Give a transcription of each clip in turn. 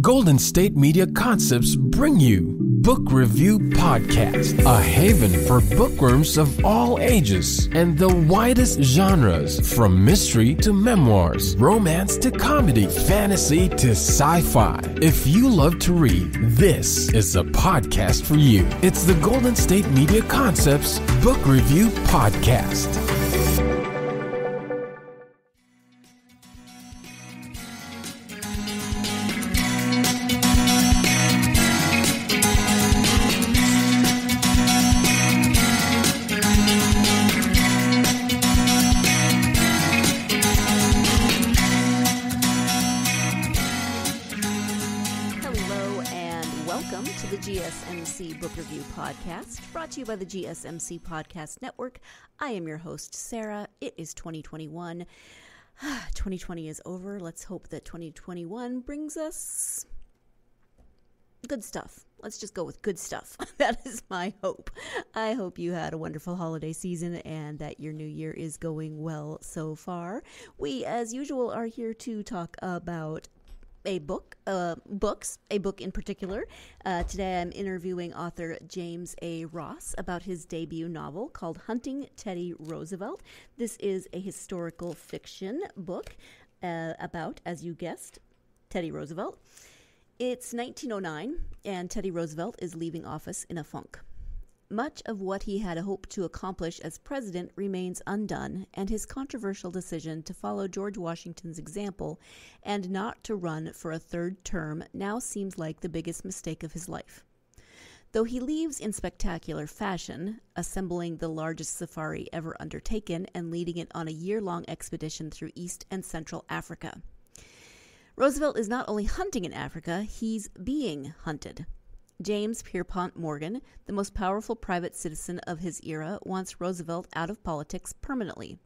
Golden State Media Concepts bring you Book Review Podcast, a haven for bookworms of all ages and the widest genres from mystery to memoirs, romance to comedy, fantasy to sci fi. If you love to read, this is a podcast for you. It's the Golden State Media Concepts Book Review Podcast. You by the GSMC Podcast Network. I am your host, Sarah. It is 2021. 2020 is over. Let's hope that 2021 brings us good stuff. Let's just go with good stuff. that is my hope. I hope you had a wonderful holiday season and that your new year is going well so far. We, as usual, are here to talk about a book, uh, books, a book in particular. Uh, today I'm interviewing author James A. Ross about his debut novel called Hunting Teddy Roosevelt. This is a historical fiction book uh, about, as you guessed, Teddy Roosevelt. It's 1909, and Teddy Roosevelt is leaving office in a funk. Much of what he had hoped to accomplish as president remains undone, and his controversial decision to follow George Washington's example and not to run for a third term now seems like the biggest mistake of his life. Though he leaves in spectacular fashion, assembling the largest safari ever undertaken and leading it on a year long expedition through East and Central Africa. Roosevelt is not only hunting in Africa, he's being hunted. James Pierpont Morgan, the most powerful private citizen of his era, wants Roosevelt out of politics permanently.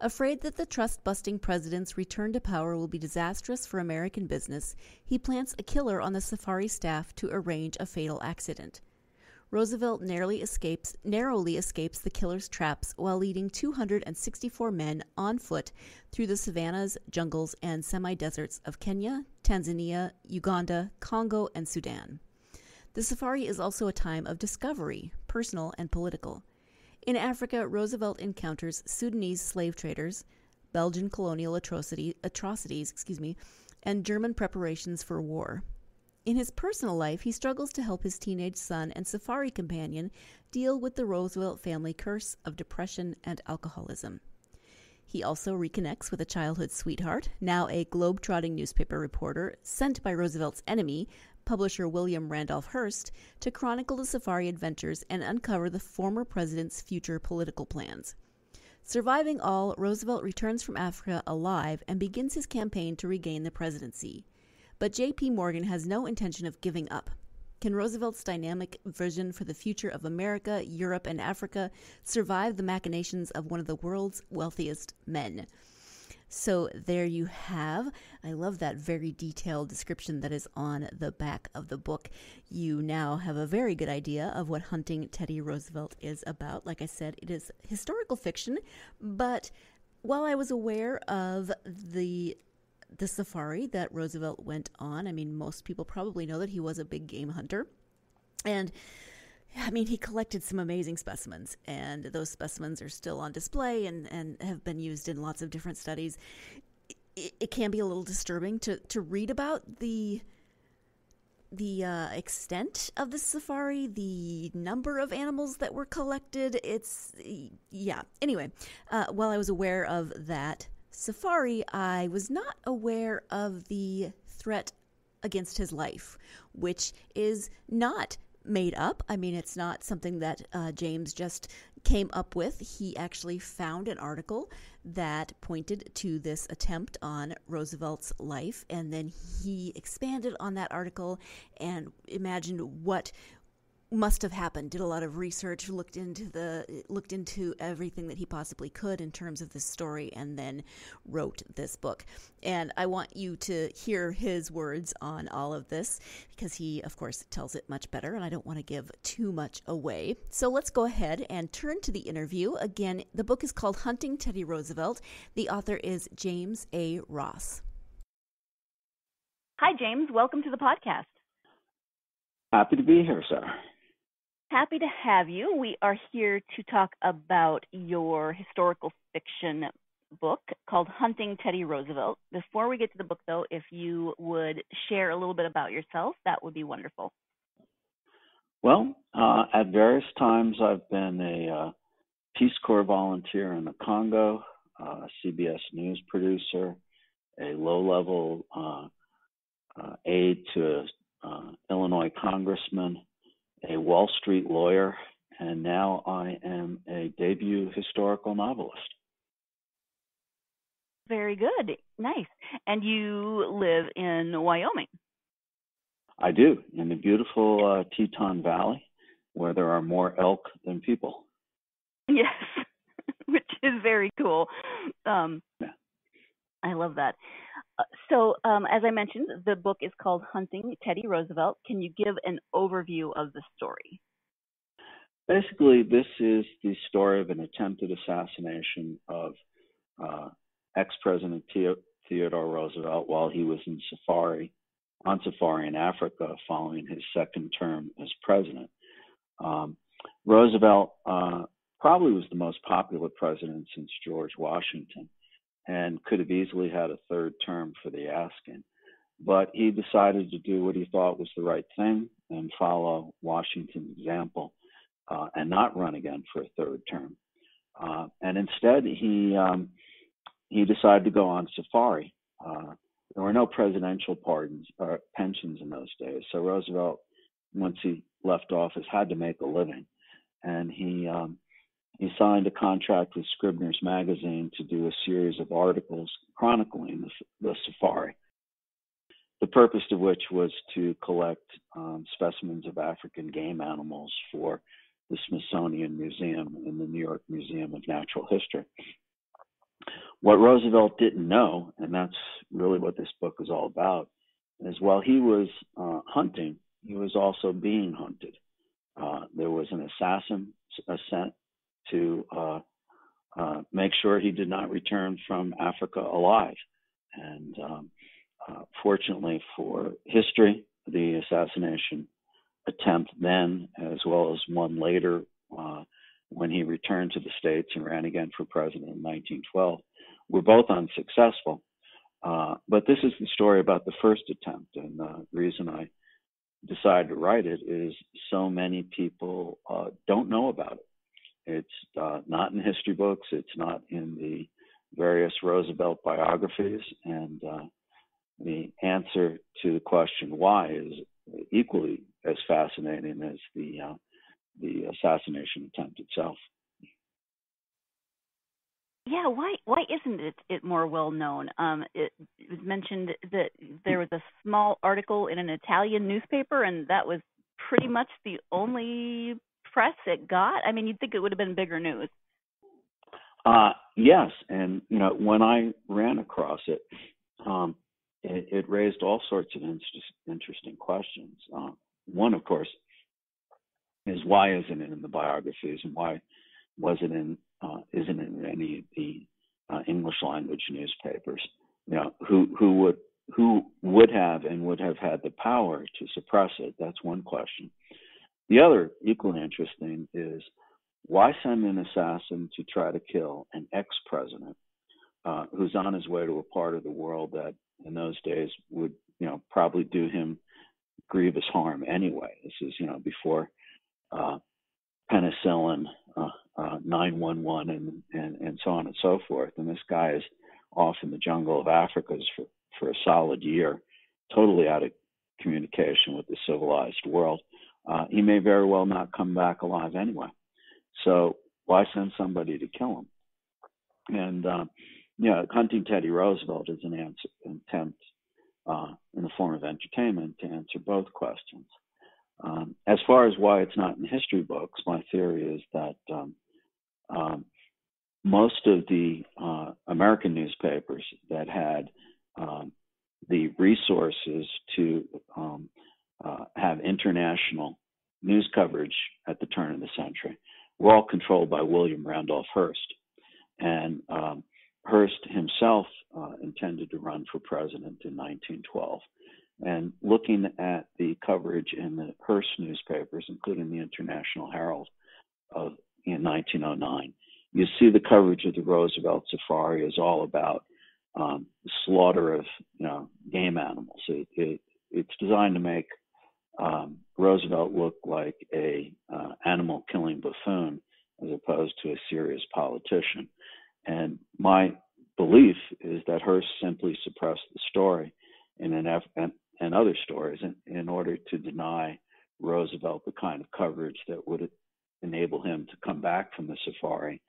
Afraid that the trust busting president's return to power will be disastrous for American business, he plants a killer on the safari staff to arrange a fatal accident. Roosevelt narrowly escapes, narrowly escapes the killer's traps while leading 264 men on foot through the savannas, jungles, and semi deserts of Kenya, Tanzania, Uganda, Congo, and Sudan. The safari is also a time of discovery, personal and political. In Africa, Roosevelt encounters Sudanese slave traders, Belgian colonial atrocity, atrocities, excuse me, and German preparations for war. In his personal life, he struggles to help his teenage son and safari companion deal with the Roosevelt family curse of depression and alcoholism. He also reconnects with a childhood sweetheart, now a globe-trotting newspaper reporter sent by Roosevelt's enemy, publisher William Randolph Hearst to chronicle the safari adventures and uncover the former president's future political plans. Surviving all, Roosevelt returns from Africa alive and begins his campaign to regain the presidency. But J.P. Morgan has no intention of giving up. Can Roosevelt's dynamic vision for the future of America, Europe, and Africa survive the machinations of one of the world's wealthiest men? So there you have. I love that very detailed description that is on the back of the book. You now have a very good idea of what Hunting Teddy Roosevelt is about. Like I said, it is historical fiction, but while I was aware of the the safari that Roosevelt went on, I mean most people probably know that he was a big game hunter. And I mean, he collected some amazing specimens, and those specimens are still on display and, and have been used in lots of different studies. It, it can be a little disturbing to, to read about the the uh, extent of the safari, the number of animals that were collected. It's yeah. Anyway, uh, while I was aware of that safari, I was not aware of the threat against his life, which is not made up. I mean, it's not something that uh, James just came up with. He actually found an article that pointed to this attempt on Roosevelt's life, and then he expanded on that article and imagined what must have happened. Did a lot of research looked into the looked into everything that he possibly could in terms of this story and then wrote this book. And i want you to hear his words on all of this because he of course tells it much better and i don't want to give too much away. So let's go ahead and turn to the interview. Again the book is called hunting teddy roosevelt. The author is james a. Ross. Hi, James. Welcome to the podcast. Happy to be here, sir. Happy to have you. We are here to talk about your historical fiction book called Hunting Teddy Roosevelt. Before we get to the book, though, if you would share a little bit about yourself, that would be wonderful. Well, uh, at various times, I've been a uh, Peace Corps volunteer in the Congo, uh, CBS News producer, a low level uh, uh, aide to uh, Illinois congressman, a Wall Street lawyer, and now I am a debut historical novelist. Very good. Nice. And you live in Wyoming. I do, in the beautiful uh, Teton Valley, where there are more elk than people. Yes, which is very cool. Um, yeah. I love that. Uh, so, um, as I mentioned, the book is called Hunting Teddy Roosevelt. Can you give an overview of the story? Basically, this is the story of an attempted assassination of uh, ex-President Theodore Roosevelt while he was in safari on safari in Africa following his second term as president. Um, Roosevelt uh, probably was the most popular president since George Washington and could have easily had a third term for the asking. But he decided to do what he thought was the right thing and follow Washington's example uh, and not run again for a third term. Uh, and instead, he um, he decided to go on safari. Uh, there were no presidential pardons or pensions in those days, so Roosevelt, once he left office, had to make a living, and he um, he signed a contract with Scribner's Magazine to do a series of articles chronicling the, the safari. The purpose of which was to collect um, specimens of African game animals for the Smithsonian Museum and the New York Museum of Natural History. What Roosevelt didn't know, and that's really what this book is all about, is while he was uh, hunting, he was also being hunted. Uh, there was an assassin to uh, uh, make sure he did not return from Africa alive. And um, uh, fortunately for history, the assassination attempt then, as well as one later, uh, when he returned to the States and ran again for president in 1912, were both unsuccessful. Uh, but this is the story about the first attempt, and the reason I decided to write it is so many people uh, don't know about it. It's uh, not in history books. It's not in the various Roosevelt biographies, and uh, the answer to the question why is equally as fascinating as the uh, the assassination attempt itself. Yeah, why why isn't it, it more well known? Um, it, it was mentioned that there was a small article in an Italian newspaper, and that was pretty much the only press it got. I mean, you'd think it would have been bigger news. Uh, yes, and you know when I ran across it, um, it, it raised all sorts of in- interesting questions. Uh, one, of course, is why isn't it in the biographies, and why was it in uh, isn't in any of the uh, English language newspapers. You know, who who would who would have and would have had the power to suppress it? That's one question. The other, equally interesting, is why send an assassin to try to kill an ex-president uh, who's on his way to a part of the world that, in those days, would you know probably do him grievous harm anyway. This is you know before uh, penicillin, uh, uh, 911 and, and, and so on and so forth. And this guy is off in the jungle of Africa for, for a solid year, totally out of communication with the civilized world. Uh, he may very well not come back alive anyway. So why send somebody to kill him? And uh, you know, hunting Teddy Roosevelt is an answer, attempt uh, in the form of entertainment to answer both questions. Um, as far as why it's not in history books, my theory is that um, um, most of the uh, American newspapers that had um, the resources to um, uh, have international news coverage at the turn of the century were all controlled by William Randolph Hearst. And um, Hearst himself uh, intended to run for president in 1912 And looking at the coverage in the Hearst newspapers, including the International Herald of in 1909, you see the coverage of the Roosevelt Safari is all about um, slaughter of you know game animals. It, it, it's designed to make um, Roosevelt looked like a uh, animal killing buffoon as opposed to a serious politician. And my belief is that Hearst simply suppressed the story in an and, and other stories in, in order to deny Roosevelt the kind of coverage that would enable him to come back from the safari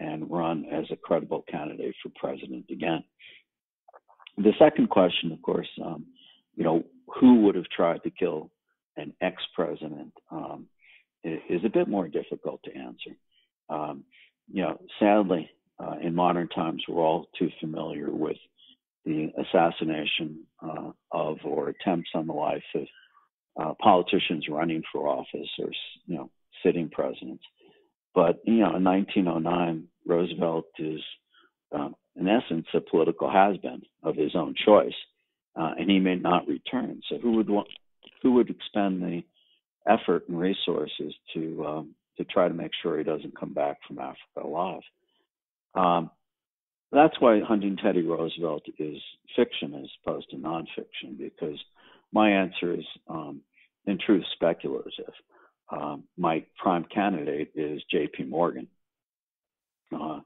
and run as a credible candidate for president again. The second question, of course, um, you know, who would have tried to kill an ex-president um, is a bit more difficult to answer. Um, you know, sadly, uh, in modern times, we're all too familiar with the assassination uh, of or attempts on the life of uh, politicians running for office or you know sitting presidents. But you know, in 1909, Roosevelt is, um, in essence, a political has-been of his own choice, uh, and he may not return. So, who would want, who would expend the effort and resources to um, to try to make sure he doesn't come back from Africa alive? Um, that's why Hunting Teddy Roosevelt is fiction as opposed to nonfiction, because my answer is, um, in truth, speculative um, my prime candidate is J.P. Morgan. Uh,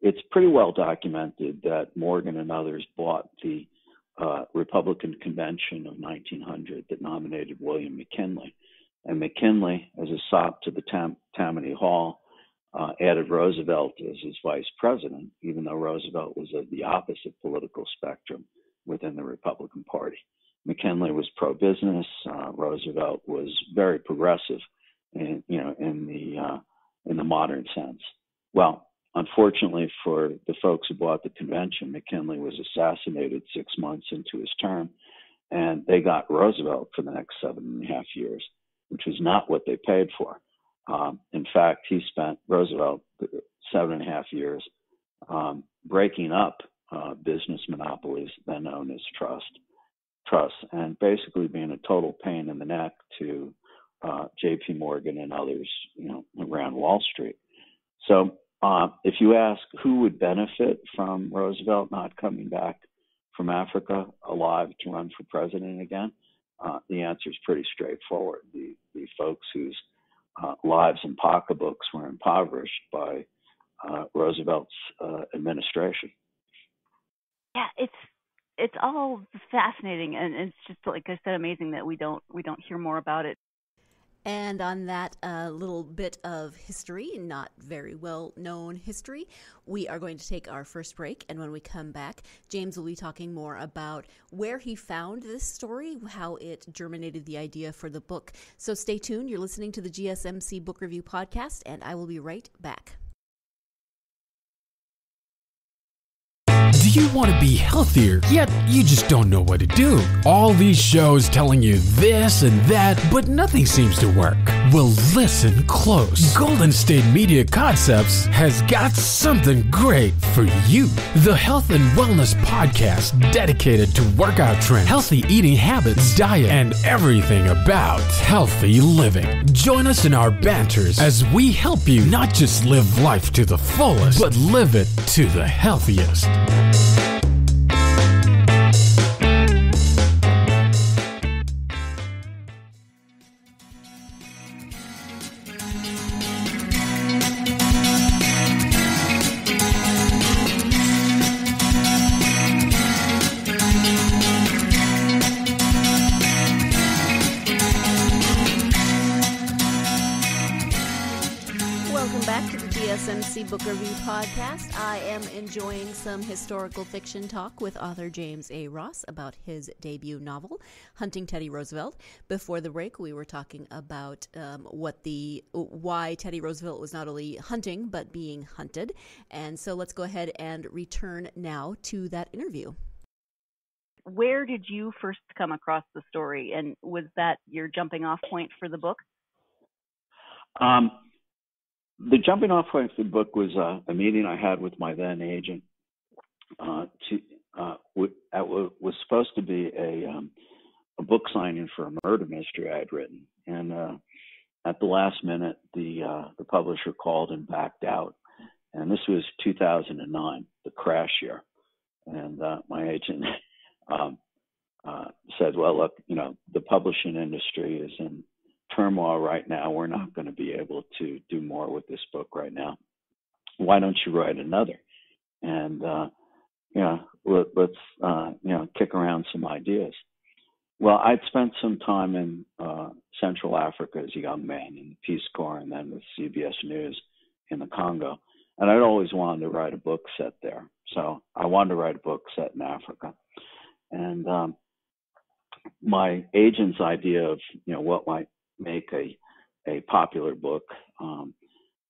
it's pretty well documented that Morgan and others bought the uh, Republican convention of 1900 that nominated William McKinley. And McKinley, as a sop to the Tam- Tammany Hall, uh, added Roosevelt as his vice president, even though Roosevelt was at the opposite political spectrum within the Republican Party. McKinley was pro-business. Uh, Roosevelt was very progressive in, you know, in the uh, in the modern sense. Well, unfortunately for the folks who bought the convention, McKinley was assassinated six months into his term, and they got Roosevelt for the next seven and a half years, which was not what they paid for. Um, in fact, he spent Roosevelt seven and a half years um, breaking up uh, business monopolies, then known as trust, trusts, and basically being a total pain in the neck to uh, J.P. Morgan and others, you know, around Wall Street. So, uh, if you ask who would benefit from Roosevelt not coming back from Africa alive to run for president again, uh, the answer is pretty straightforward. The, the folks whose uh, lives and pocketbooks were impoverished by uh, Roosevelt's uh, administration. Yeah, it's it's all fascinating, and it's just like I said, amazing that we don't we don't hear more about it and on that uh, little bit of history, not very well known history, we are going to take our first break. And when we come back, James will be talking more about where he found this story, how it germinated the idea for the book. So stay tuned. You're listening to the GSMC Book Review Podcast, and I will be right back. You want to be healthier, yet you just don't know what to do. All these shows telling you this and that, but nothing seems to work. Well, listen close. Golden State Media Concepts has got something great for you. The Health and Wellness Podcast dedicated to workout trends, healthy eating habits, diet, and everything about healthy living. Join us in our banters as we help you not just live life to the fullest, but live it to the healthiest. Book I am enjoying some historical fiction talk with author James A. Ross about his debut novel, Hunting Teddy Roosevelt. Before the break, we were talking about um, what the why Teddy Roosevelt was not only hunting but being hunted. And so let's go ahead and return now to that interview. Where did you first come across the story, and was that your jumping off point for the book? Um, the jumping off point for the book was uh, a meeting I had with my then agent. Uh, to uh, w- was supposed to be a um, a book signing for a murder mystery I had written, and uh, at the last minute, the uh, the publisher called and backed out. And this was 2009, the crash year. And uh, my agent um, uh, said, "Well, look, you know, the publishing industry is in turmoil right now. We're not going to be able to do more with this book right now. Why don't you write another?" And uh, you know, let, us uh, you know kick around some ideas. Well, I'd spent some time in uh, Central Africa as a young man in the Peace Corps and then with CBS News in the Congo. And I'd always wanted to write a book set there. So I wanted to write a book set in Africa. And um, my agent's idea of, you know, what might make a, a popular book um,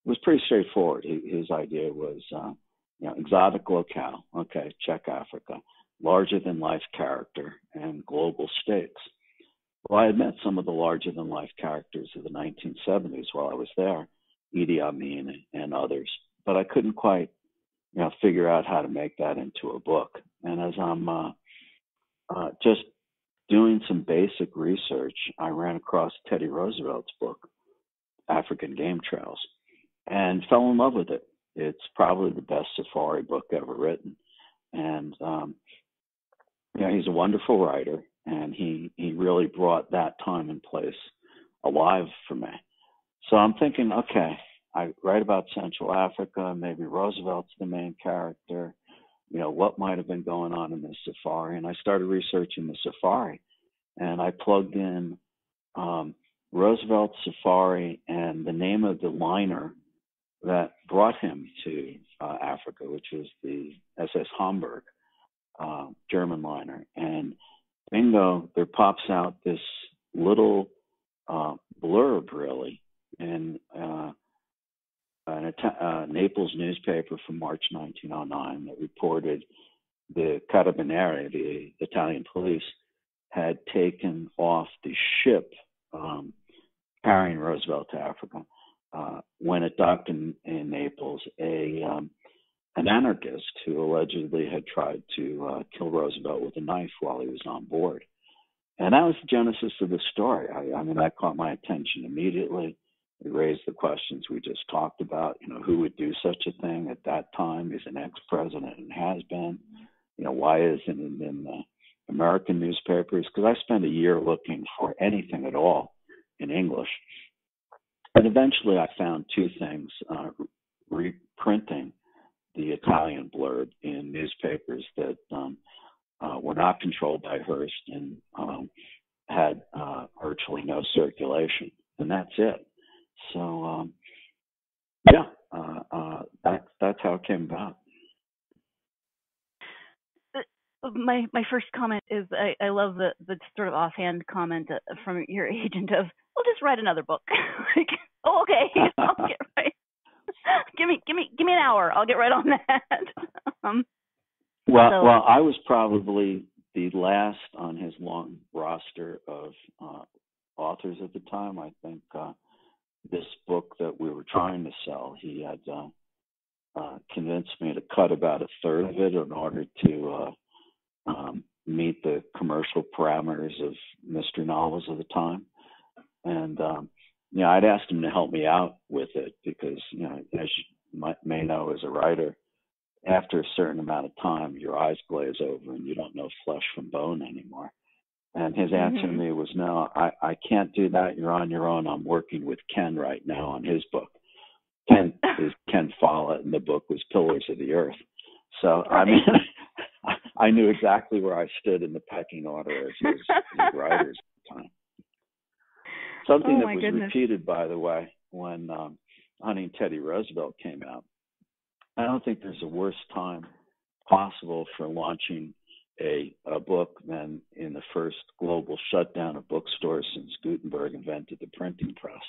was pretty straightforward. His idea was, uh, you know, exotic locale. Okay, check Africa larger than life character, and global stakes. Well, I had met some of the larger than life characters of the 1970s while I was there, Idi Amin and others, but I couldn't quite, you know, figure out how to make that into a book. And as I'm uh, uh, just doing some basic research, I ran across Teddy Roosevelt's book, African Game Trails, and fell in love with it. It's probably the best safari book ever written. And um, you know, he's a wonderful writer, and he he really brought that time and place alive for me. So I'm thinking, okay, I write about Central Africa, maybe Roosevelt's the main character. You know, what might have been going on in the safari? And I started researching the safari, and I plugged in um, Roosevelt Safari and the name of the liner that brought him to uh, Africa, which was the SS Hamburg uh, German liner, and bingo, there pops out this little uh, blurb, really, And an uh, Naples newspaper from March 1909 that reported the Carabinieri, the Italian police, had taken off the ship um, carrying Roosevelt to Africa. Uh, when it docked in, in Naples, a um, an anarchist who allegedly had tried to uh, kill Roosevelt with a knife while he was on board. And that was the genesis of the story. I, I mean, that caught my attention immediately. It raised the questions we just talked about. You know, who would do such a thing at that time? He's an ex-president and has been. You know, why isn't it in the American newspapers? Because I spent a year looking for anything at all in English. And eventually I found two things uh, reprinting the Italian blurb in newspapers that um, uh, were not controlled by Hearst and um, had uh, virtually no circulation, and that's it. So, um, yeah, uh, uh, that's that's how it came about. Uh, my my first comment is I, I love the the sort of offhand comment uh, from your agent of we'll just write another book. like, oh, okay, I'll get right give me give me give me an hour. I'll get right on that. um, well, so. well, I was probably the last on his long roster of uh, authors at the time. I think uh, this book that we were trying to sell, he had uh, uh, convinced me to cut about a third of it in order to uh, um, meet the commercial parameters of mystery novels of the time. And um, you know, I'd asked him to help me out with it because, you know, as you might, may know as a writer, after a certain amount of time, your eyes glaze over and you don't know flesh from bone anymore. And his answer mm-hmm. to me was, "No, I, I can't do that. You're on your own. I'm working with Ken right now on his book. Ken is Ken Follett, and the book was Pillars of the Earth. So right. I mean, I knew exactly where I stood in the pecking order as his, his writers at the time. Something oh, that was goodness. repeated, by the way, when um, Hunting Teddy Roosevelt came out. I don't think there's a worse time possible for launching a, a book than in the first global shutdown of bookstores since Gutenberg invented the printing press.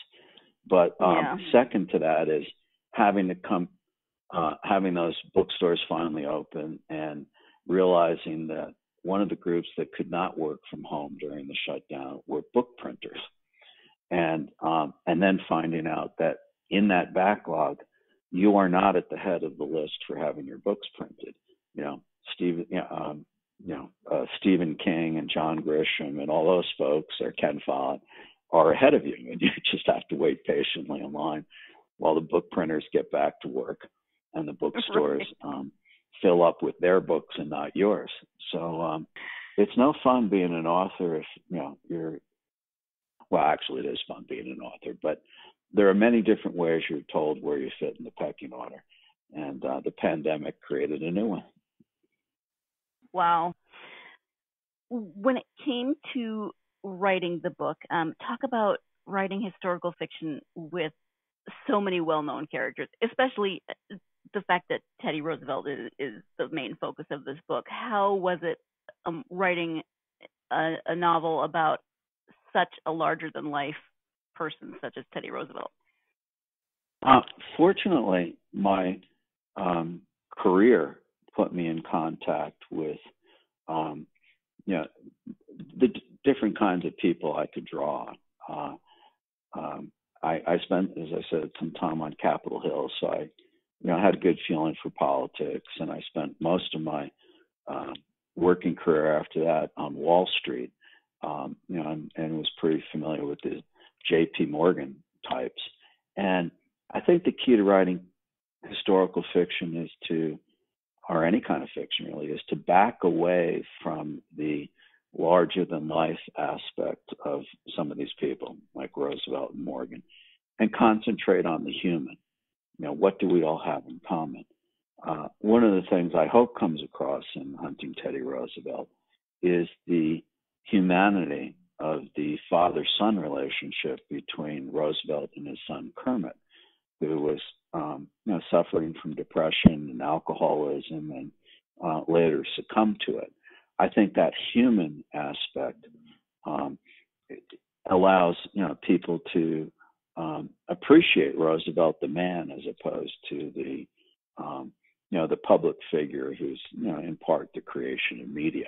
But um, yeah. second to that is having to come, uh, having those bookstores finally open and realizing that one of the groups that could not work from home during the shutdown were book printers and um, and then finding out that in that backlog, you are not at the head of the list for having your books printed. You know, Steve, you know, um, you know, uh, Stephen King and John Grisham and all those folks or Ken Follett are ahead of you, and you just have to wait patiently in line while the book printers get back to work and the bookstores um, fill up with their books and not yours. So um, it's no fun being an author if you know you're. Well, actually, it is fun being an author, but there are many different ways you're told where you fit in the pecking order, and uh, the pandemic created a new one. Wow. When it came to writing the book, um, talk about writing historical fiction with so many well-known characters, especially uh, the fact that Teddy Roosevelt is, is the main focus of this book. How was it um, writing a, a, novel about such a larger-than-life person such as Teddy Roosevelt? Uh, fortunately, my um, career put me in contact with, um, you know, the d- different kinds of people I could draw on. Uh, um, I, I spent, as I said, some time on Capitol Hill, so I, you know, had a good feeling for politics, and I spent most of my uh, working career after that on Wall Street, um, you know, and, and was pretty familiar with the J.P. Morgan types. And I think the key to writing historical fiction is to, or any kind of fiction really, is to back away from the larger than life aspect of some of these people, like Roosevelt and Morgan, and concentrate on the human. You know, what do we all have in common? Uh, one of the things I hope comes across in Hunting Teddy Roosevelt is the humanity of the father son relationship between Roosevelt and his son Kermit, who was um, you know, suffering from depression and alcoholism and uh, later succumbed to it. I think that human aspect um, allows you know people to um, appreciate Roosevelt the man as opposed to the um, you know the public figure who's you know in part the creation of media.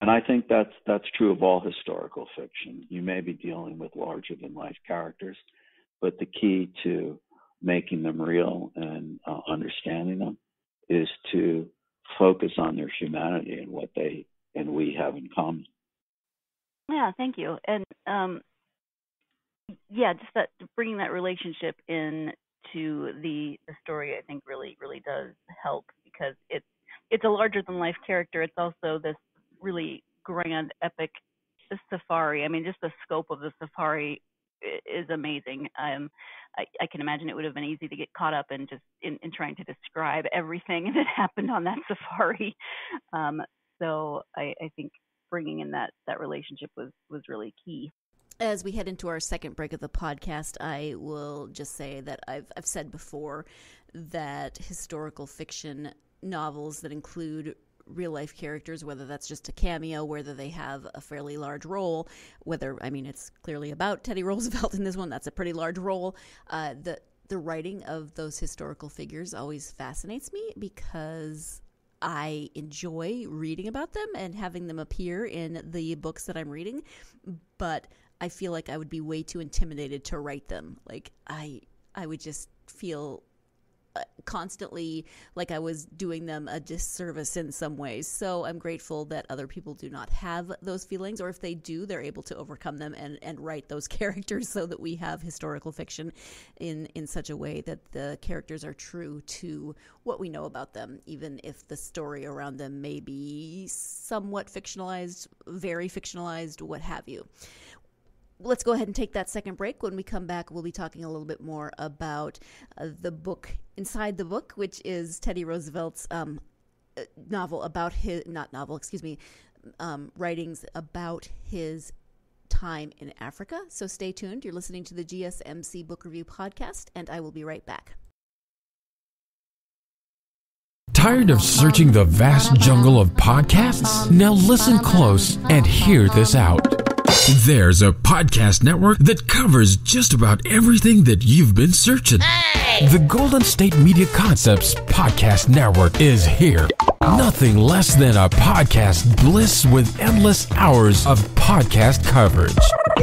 And I think that's that's true of all historical fiction. You may be dealing with larger than life characters, but the key to making them real and uh, understanding them is to focus on their humanity and what they and we have in common. Yeah, thank you. And um, yeah, just that bringing that relationship in to the the story, I think really really does help because it's it's a larger than life character. It's also this really grand epic safari. I mean, just the scope of the safari is amazing. Um, I, I, can imagine it would have been easy to get caught up in just in, in trying to describe everything that happened on that safari. Um, so I, I think bringing in that that relationship was was really key. As we head into our second break of the podcast, I will just say that I've I've said before that historical fiction novels that include real life characters, whether that's just a cameo, whether they have a fairly large role, whether, I mean, it's clearly about Teddy Roosevelt in this one, that's a pretty large role. Uh, the, the writing of those historical figures always fascinates me because I enjoy reading about them and having them appear in the books that I'm reading, but I feel like I would be way too intimidated to write them. Like I I would just feel constantly like I was doing them a disservice in some ways. So I'm grateful that other people do not have those feelings, or if they do, they're able to overcome them and, and write those characters so that we have historical fiction in, in such a way that the characters are true to what we know about them, even if the story around them may be somewhat fictionalized, very fictionalized, what have you let's go ahead and take that second break. When we come back, we'll be talking a little bit more about uh, the book inside the book, which is Teddy Roosevelt's um, uh, novel about his, not novel, excuse me, um, writings about his time in Africa. So stay tuned. You're listening to the GSMC Book Review Podcast, and I will be right back. Tired of searching the vast jungle of podcasts? Now listen close and hear this out. There's a podcast network that covers just about everything that you've been searching. Hey! The Golden State Media Concepts Podcast Network is here. Nothing less than a podcast bliss with endless hours of podcast coverage.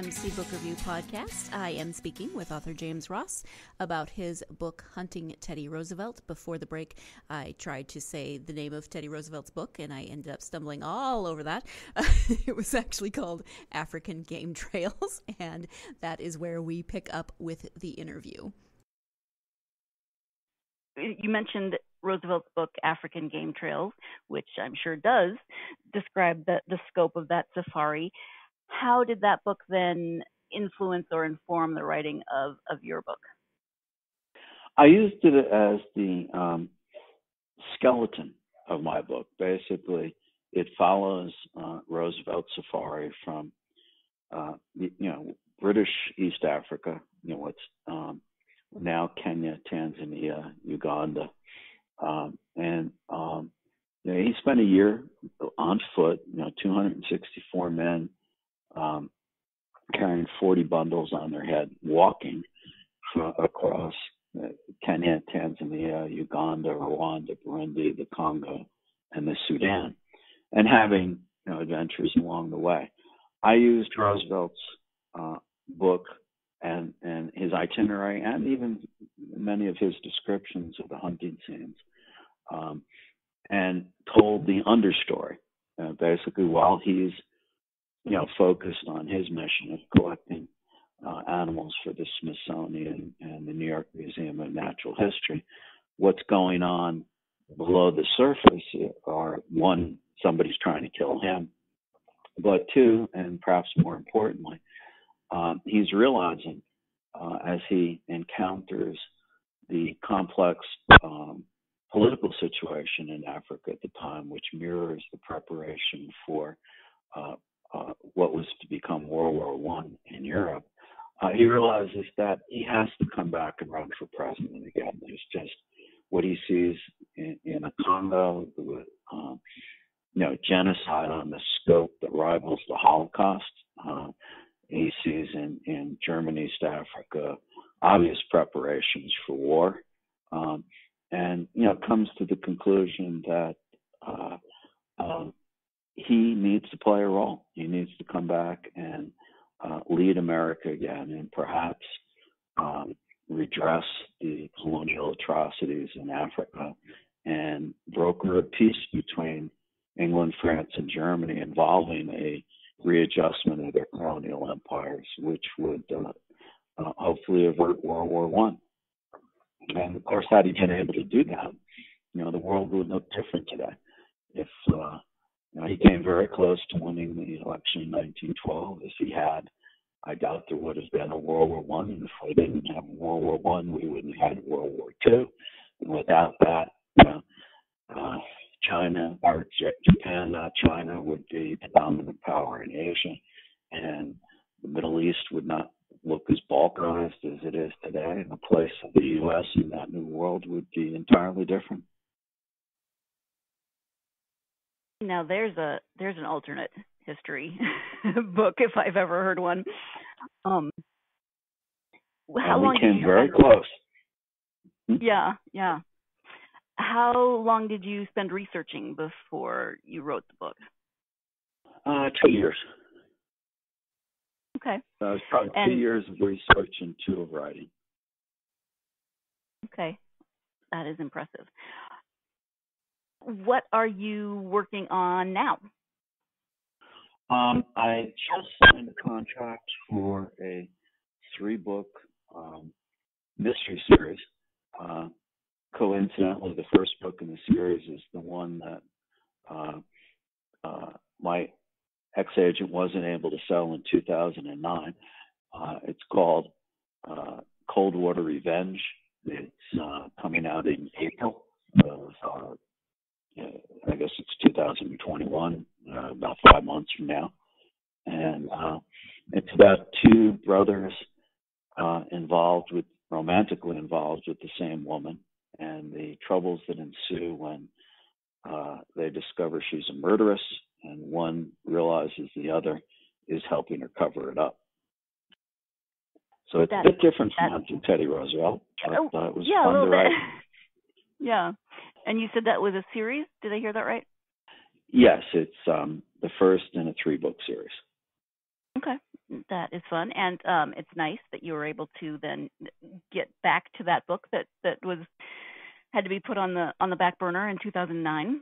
GSMC Book Review Podcast. I am speaking with author James Ross about his book, Hunting Teddy Roosevelt. Before the break, I tried to say the name of Teddy Roosevelt's book, and I ended up stumbling all over that. it was actually called African Game Trails, and that is where we pick up with the interview. You mentioned Roosevelt's book, African Game Trails, which I'm sure does describe the, the scope of that safari how did that book then influence or inform the writing of, of your book? I used it as the um, skeleton of my book. Basically, it follows uh, Roosevelt Safari from, uh, you know, British East Africa, you know, what's um, now Kenya, Tanzania, Uganda, um, and um, you know, he spent a year on foot. You know, 264 men um, carrying 40 bundles on their head, walking across uh, Kenya, Tanzania, Uganda, Rwanda, Burundi, the Congo, and the Sudan, and having you know, adventures along the way. I used Roosevelt's uh, book and and his itinerary, and even many of his descriptions of the hunting scenes, um, and told the understory. Uh, basically, while he's you know, focused on his mission of collecting uh, animals for the Smithsonian and the New York Museum of Natural History. What's going on below the surface are one, somebody's trying to kill him, but two, and perhaps more importantly, um, he's realizing uh, as he encounters the complex um, political situation in Africa at the time, which mirrors the preparation for uh, uh, what was to become World War One in Europe, uh, he realizes that he has to come back and run for president again. There's just what he sees in, in the Congo, with, um, you know, genocide on the scope that rivals the Holocaust. Uh, he sees in, in Germany, East Africa, obvious preparations for war, um, and you know, comes to the conclusion that uh, um, he needs to play a role. He needs to come back and uh, lead America again, and perhaps um, redress the colonial atrocities in Africa and broker a peace between England, France, and Germany involving a readjustment of their colonial empires, which would uh, uh, hopefully avert World War One. And of course, had he been able to do that, you know, the world would look different today. If uh, know, he came very close to winning the election in 1912. If he had, I doubt there would have been a World War One. And if we didn't have World War One, we wouldn't have had World War Two. And without that, you know, uh, China or Japan, not China, would be the dominant power in Asia, and the Middle East would not look as balkanized as it is today. And the place of the U.S. in that new world would be entirely different. Now there's a there's an alternate history book if I've ever heard one. Um, how long we came very close. Hmm? Yeah, yeah. How long did you spend researching before you wrote the book? Uh, two years. Okay. So it was probably and, two years of research and two of writing. Okay, that is impressive what are you working on now? Um, I just signed a contract for a three book um, mystery series. Uh, coincidentally, the first book in the series is the one that uh, uh, my ex agent wasn't able to sell in 2009. Uh, it's called uh, Coldwater Revenge. It's uh, coming out in April of, I guess it's 2021, about five months from now. And it's about two brothers involved with romantically involved with the same woman and the troubles that ensue when uh, they discover she's a murderess and one realizes the other is helping her cover it up. So it's that, a bit different from Hunting Teddy Roosevelt, but oh, uh, it was yeah, fun to write. yeah, and you said that was a series. Did I hear that right? Yes, it's um, the first in a three-book series. Okay, that is fun, and um, it's nice that you were able to then get back to that book that that was had to be put on the on the back burner in 2009.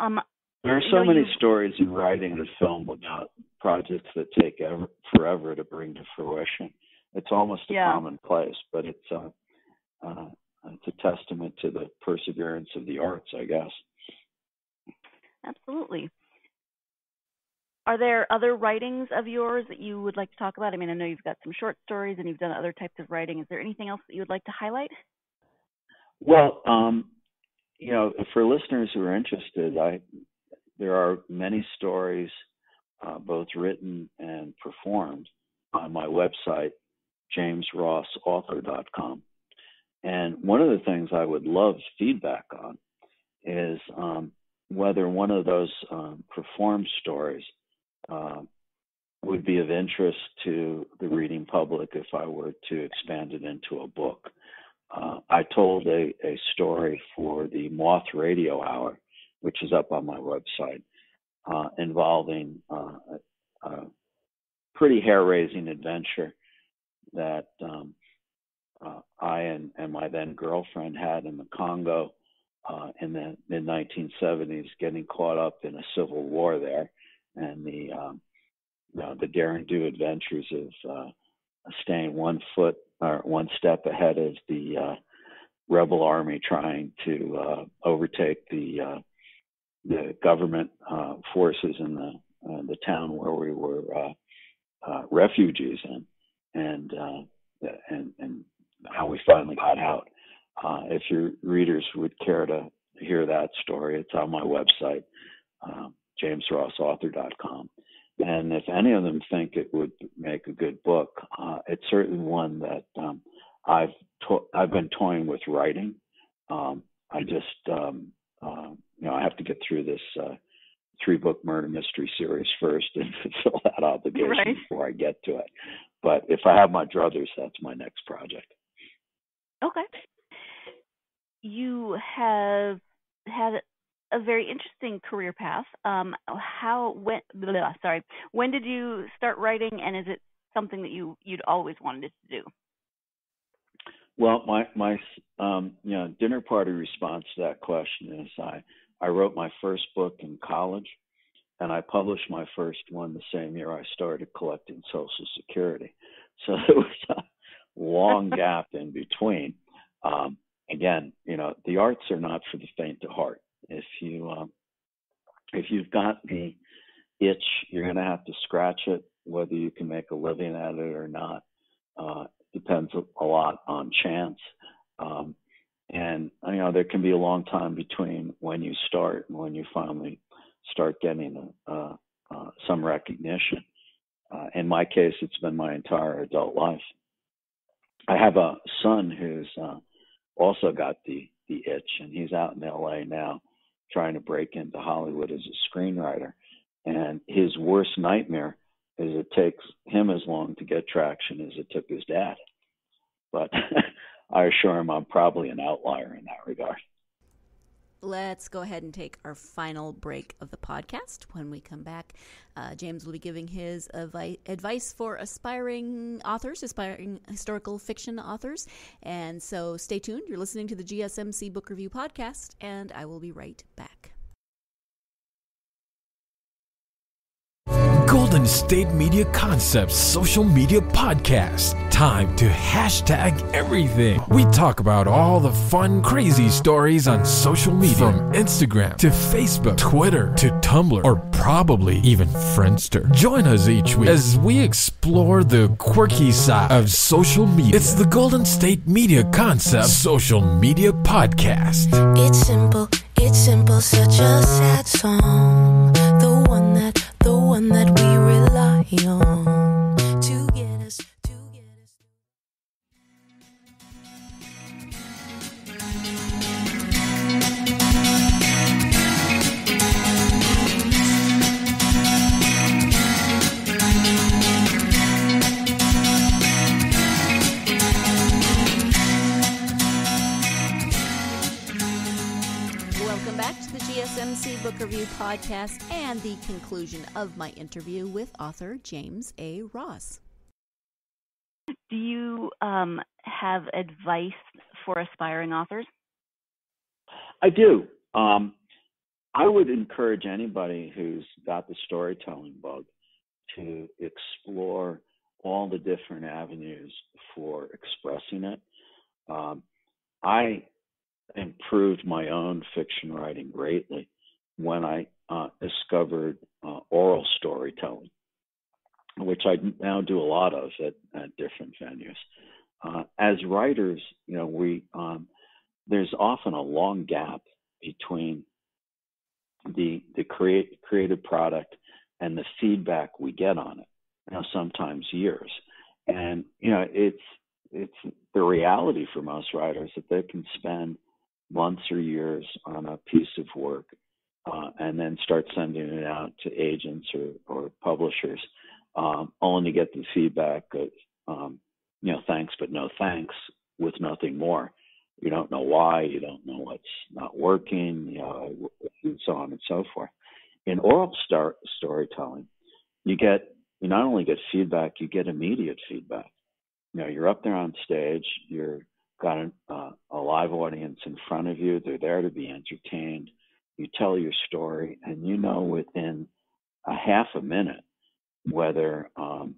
Um, there are so many you... stories in writing and film about projects that take ever, forever to bring to fruition. It's almost a yeah. commonplace, but it's uh, uh, it's a testament to the perseverance of the arts, I guess. Absolutely. Are there other writings of yours that you would like to talk about? I mean, I know you've got some short stories and you've done other types of writing. Is there anything else that you would like to highlight? Well, um, you know, for listeners who are interested, I there are many stories, uh, both written and performed, on my website, jamesrossauthor.com. And one of the things I would love feedback on is um, whether one of those um, performed stories uh, would be of interest to the reading public if I were to expand it into a book. Uh, I told a, a story for the Moth Radio Hour, which is up on my website, uh, involving uh, a, a, pretty hair raising adventure that um, uh, I and, and, my then girlfriend had in the Congo uh, in the mid 1970s, getting caught up in a civil war there, and the um, you know, the dare and do adventures of uh, staying one foot or one step ahead of the uh, rebel army trying to uh, overtake the uh, the government uh, forces in the uh, the town where we were uh, uh, refugees in, and uh, and and how we finally got out. Uh, if your readers would care to hear that story, it's on my website, uh, jamesrossauthor.com. And if any of them think it would make a good book, uh, it's certainly one that um, I've to- I've been toying with writing. Um, I just um, uh, you know I have to get through this uh, three book murder mystery series first and fulfill that obligation right. before I get to it. But if I have my druthers, that's my next project. Okay. You have had a very interesting career path. Um, how when blah, sorry, when did you start writing, and is it something that you you'd always wanted to do? Well, my my um, you know dinner party response to that question is I I wrote my first book in college, and I published my first one the same year I started collecting Social Security. So there was a long gap in between. Um, again, you know, the arts are not for the faint of heart. If you um, if you've got the itch, you're going to have to scratch it, whether you can make a living at it or not. Uh, depends a lot on chance. Um, and you know there can be a long time between when you start and when you finally start getting uh, uh, some recognition. Uh, in my case, it's been my entire adult life. I have a son who's uh, also got the the itch, and he's out in L.A. now, trying to break into Hollywood as a screenwriter. And his worst nightmare is it takes him as long to get traction as it took his dad. But I assure him I'm probably an outlier in that regard. Let's go ahead and take our final break of the podcast. When we come back, uh, James will be giving his avi- advice for aspiring authors, aspiring historical fiction authors. And so stay tuned. You're listening to the GSMC Book Review Podcast, and I will be right back. Golden State Media Concepts social media podcast. Time to hashtag everything. We talk about all the fun, crazy stories on social media from Instagram to Facebook, Twitter to Tumblr, or probably even Friendster. Join us each week as we explore the quirky side of social media. It's the Golden State Media Concepts social media podcast. It's simple, it's simple, such a sad song. The one that, the one that we rely Book Review Podcast and the conclusion of my interview with author James A. Ross. Do you um, have advice for aspiring authors? I do. Um, I would encourage anybody who's got the storytelling bug to explore all the different avenues for expressing it. Um, I improved my own fiction writing greatly when I uh, discovered uh, oral storytelling, which I now do a lot of at, at different venues. Uh, as writers, you know, we um, there's often a long gap between the the create creative product and the feedback we get on it. You sometimes years, and you know, it's it's the reality for most writers that they can spend months or years on a piece of work uh, and then start sending it out to agents or, or publishers um, only to get the feedback of um, you know thanks but no thanks with nothing more you don't know why you don't know what's not working you know and so on and so forth in oral star- storytelling you get you not only get feedback you get immediate feedback you know you're up there on stage you're got a, uh, a live audience in front of you. They're there to be entertained. You tell your story, and you know within a half a minute whether um,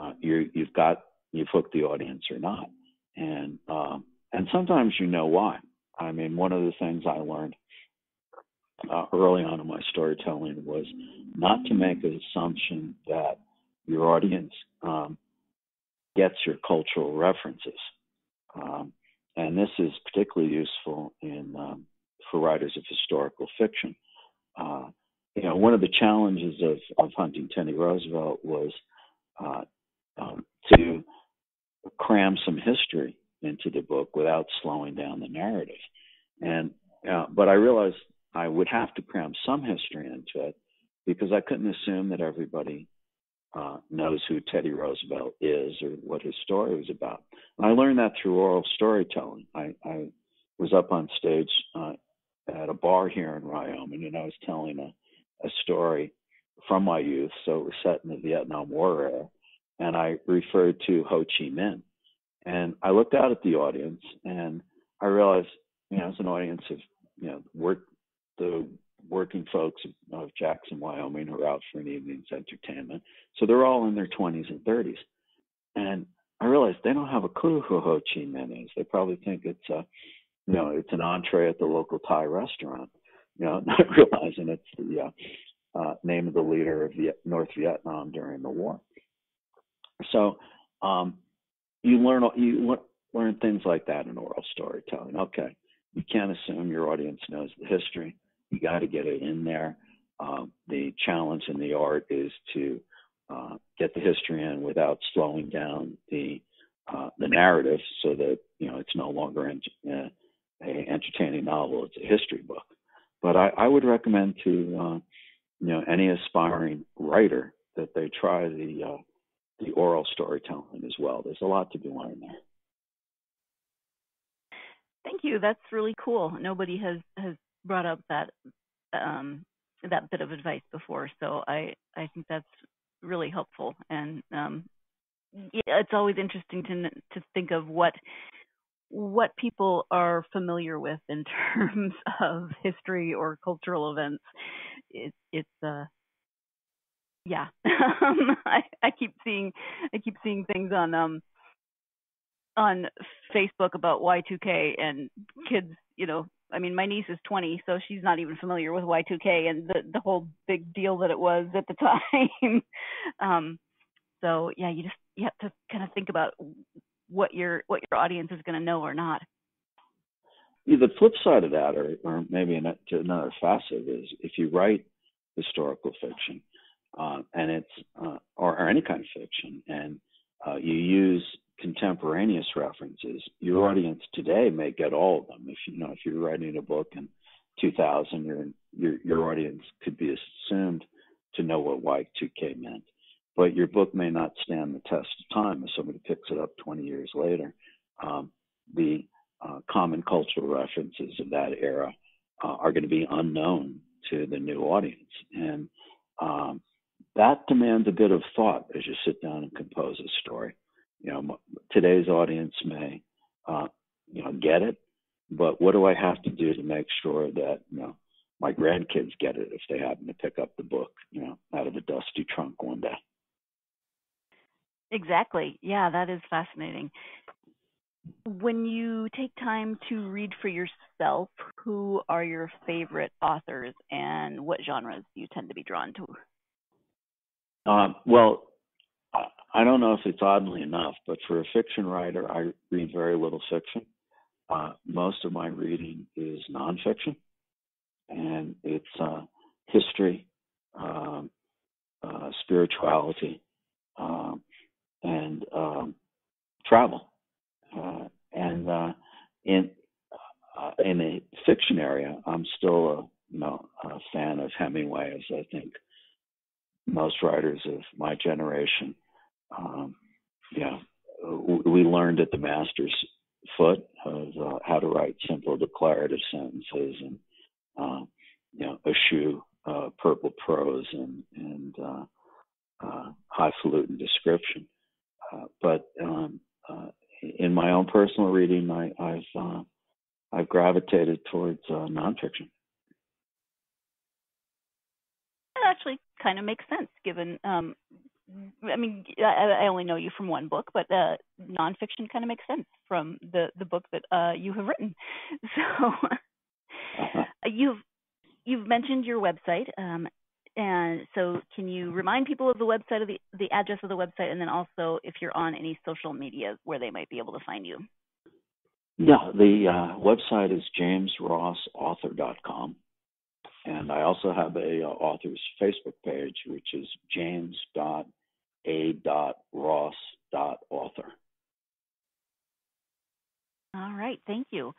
uh, you you've got you've hooked the audience or not. And um, and sometimes you know why. I mean, one of the things I learned uh, early on in my storytelling was not to make an assumption that your audience um, gets your cultural references. Um, and this is particularly useful in um, for writers of historical fiction. Uh, you know, one of the challenges of, of hunting Teddy Roosevelt was uh, um, to cram some history into the book without slowing down the narrative. And uh, but I realized I would have to cram some history into it because I couldn't assume that everybody uh, knows who Teddy Roosevelt is or what his story was about. And I learned that through oral storytelling. I, I was up on stage uh, at a bar here in Wyoming, and I was telling a, a story from my youth. So it was set in the Vietnam War era, and I referred to Ho Chi Minh. And I looked out at the audience, and I realized, you know, as an audience of, you know, work the working folks of Jackson, Wyoming, who are out for an evening's entertainment. So they're all in their 20s and 30s. And I realized they don't have a clue who Ho Chi Minh is. They probably think it's a, you know, it's an entree at the local Thai restaurant. You know, not realizing it's the uh, uh, name of the leader of Viet- North Vietnam during the war. So um, you learn you learn things like that in oral storytelling. Okay, you can't assume your audience knows the history you got to get it in there. Uh, the challenge in the art is to uh, get the history in without slowing down the uh, the narrative, so that you know it's no longer ent- uh, a entertaining novel; it's a history book. But I, I would recommend to uh, you know any aspiring writer that they try the uh, the oral storytelling as well. There's a lot to be learned there. Thank you. That's really cool. Nobody has has brought up that um, that bit of advice before, so I I think that's really helpful. And um, it's always interesting to to think of what what people are familiar with in terms of history or cultural events. It, it's uh, yeah, I, I keep seeing I keep seeing things on um on Facebook about Y2K and kids, you know, I mean, my niece is 20, so she's not even familiar with Y2K and the the whole big deal that it was at the time. um, so yeah, you just you have to kind of think about what your what your audience is going to know or not. Yeah, the flip side of that, or, or maybe another facet, is if you write historical fiction, uh, and it's uh, or, or, any kind of fiction, and uh, you use contemporaneous references, your audience today may get all of them. If you know if you're writing a book in 2000, your your your audience could be assumed to know what Y2K meant, but your book may not stand the test of time if somebody picks it up 20 years later. Um, the uh, common cultural references of that era uh, are going to be unknown to the new audience. And um, that demands a bit of thought as you sit down and compose a story. You know, today's audience may, uh, you know, get it, but what do I have to do to make sure that, you know, my grandkids get it if they happen to pick up the book, you know, out of a dusty trunk one day? Exactly. Yeah, that is fascinating when you take time to read for yourself, who are your favorite authors and what genres do you tend to be drawn to? Um, well, I don't know if it's oddly enough, but for a fiction writer, I read very little fiction. Uh, most of my reading is nonfiction, and it's uh, history, um, uh, spirituality, um, and um, travel. Uh, and uh, in uh, in a fiction area, I'm still a you know a fan of Hemingway, as I think most writers of my generation. Um, yeah, we learned at the master's foot of uh, how to write simple declarative sentences and uh, you know eschew uh, purple prose and and uh, uh, highfalutin description. Uh, but um, uh, in my own personal reading, I, have uh, I've gravitated towards uh, nonfiction. That actually kind of makes sense, given. Um, I mean, I, I, only know you from one book, but uh, nonfiction kind of makes sense from the the book that uh, you have written. So uh-huh. you've you've mentioned your website, um, and so, can you remind people of the website of the, the address of the website, and then also if you're on any social media where they might be able to find you? Yeah, the uh, website is jamesrossauthor.com, and I also have a uh, author's Facebook page, which is james.a.ross.author. All right, thank you.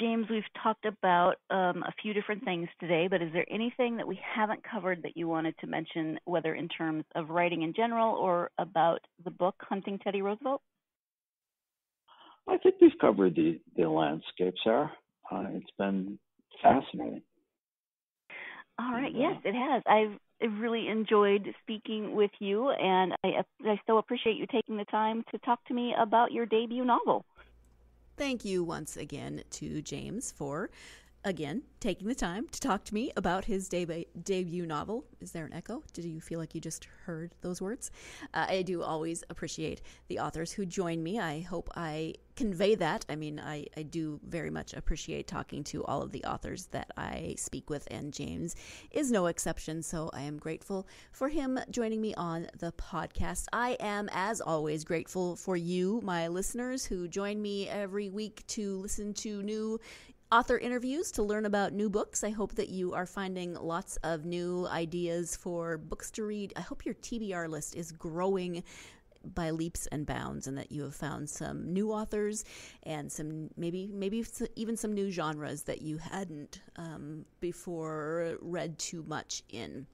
James, we've talked about um, a few different things today, but is there anything that we haven't covered that you wanted to mention, whether in terms of writing in general or about the book Hunting Teddy Roosevelt? I think we've covered the, the landscape, Sarah. Uh, it's been fascinating. All right. And, uh, yes, it has. I've really enjoyed speaking with you, and I, I so appreciate you taking the time to talk to me about your debut novel. Thank you once again to James for, again, taking the time to talk to me about his deb- debut novel. Is there an echo? Did you feel like you just heard those words? Uh, I do always appreciate the authors who join me. I hope I convey that. I mean, I, I do very much appreciate talking to all of the authors that I speak with, and James is no exception. So I am grateful for him joining me on the podcast. I am, as always, grateful for you, my listeners, who join me every week to listen to new author interviews to learn about new books. I hope that you are finding lots of new ideas for books to read. I hope your TBR list is growing by leaps and bounds and that you have found some new authors and some maybe maybe even some new genres that you hadn't um, before read too much in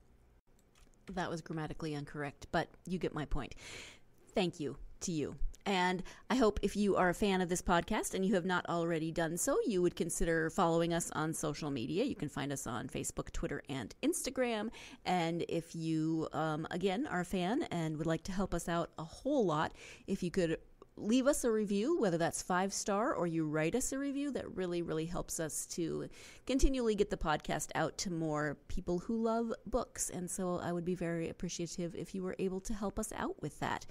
that was grammatically incorrect but you get my point thank you to you and I hope if you are a fan of this podcast and you have not already done so, you would consider following us on social media. You can find us on Facebook, Twitter, and Instagram. And if you, um, again, are a fan and would like to help us out a whole lot, if you could leave us a review, whether that's five star or you write us a review. That really, really helps us to continually get the podcast out to more people who love books. And so I would be very appreciative if you were able to help us out with that.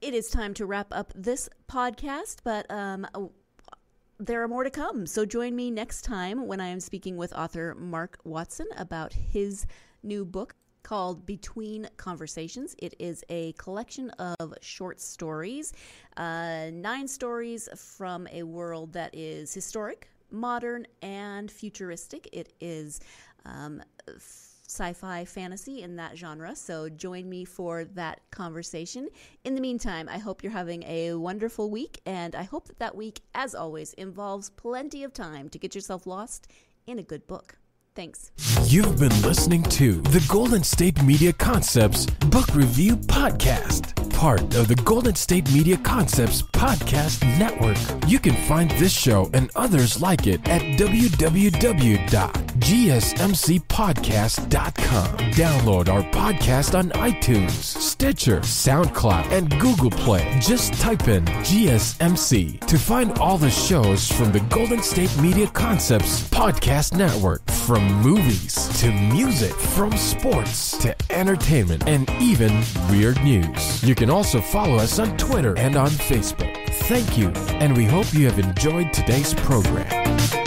It is time to wrap up this podcast, but um, there are more to come. So join me next time when I am speaking with author Mark Watson about his new book called Between Conversations. It is a collection of short stories, uh, nine stories from a world that is historic, modern, and futuristic. It is. Um, sci fi fantasy in that genre. So join me for that conversation. In the meantime, I hope you're having a wonderful week, and I hope that that week, as always, involves plenty of time to get yourself lost in a good book. Thanks. You've been listening to the Golden State Media Concepts Book Review Podcast, part of the Golden State Media Concepts Podcast Network. You can find this show and others like it at www.gsmcpodcast.com. Download our podcast on iTunes, Stitcher, SoundCloud, and Google Play. Just type in GSMC to find all the shows from the Golden State Media Concepts Podcast Network. From movies to music, from sports to entertainment, and even weird news. You can also follow us on Twitter and on Facebook. Thank you, and we hope you have enjoyed today's program.